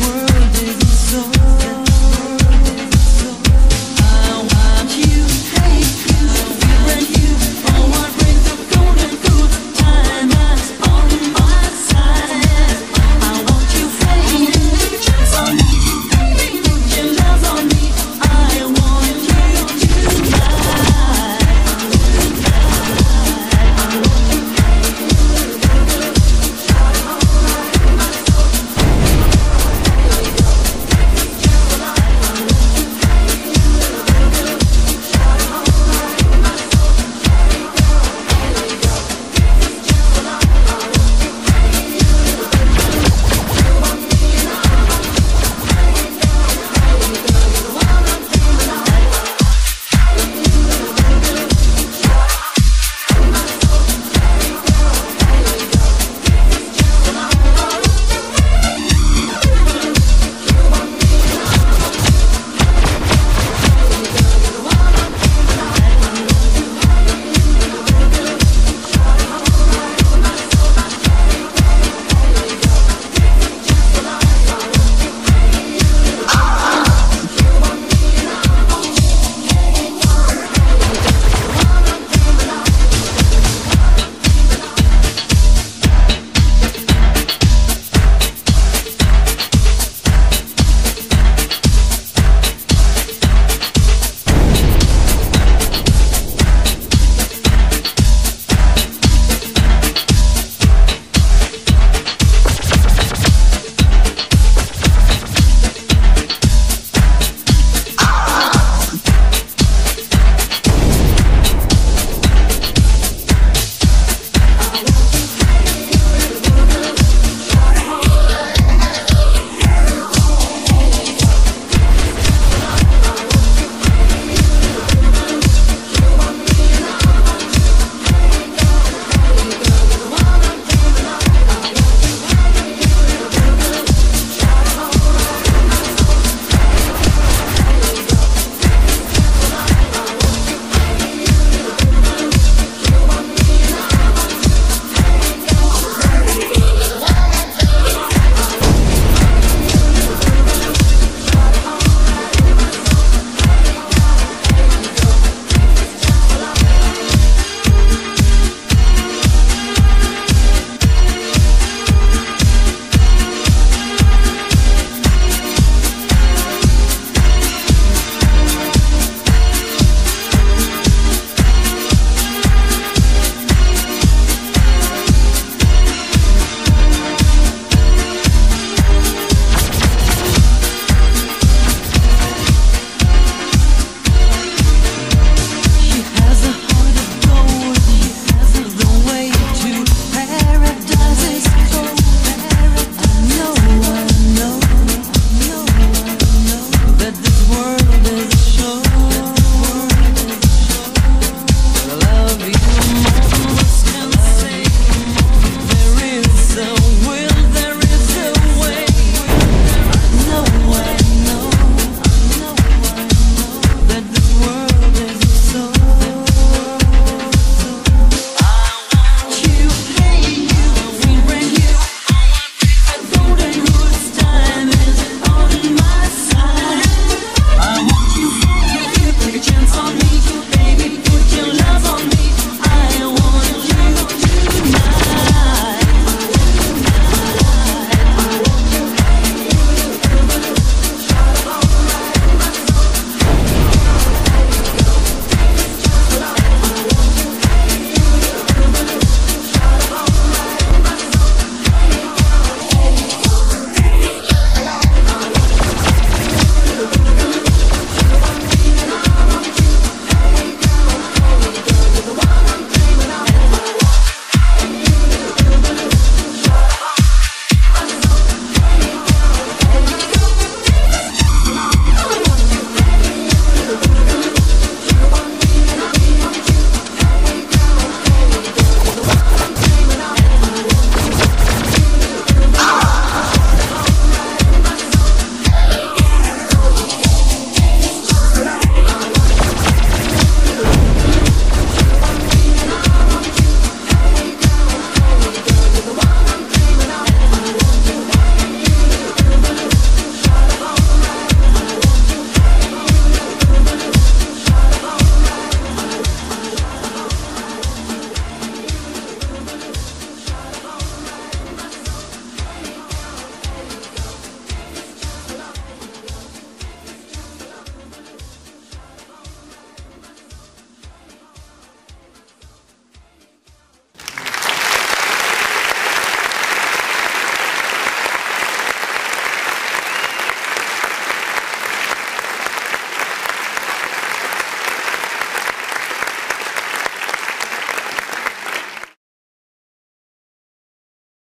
world is so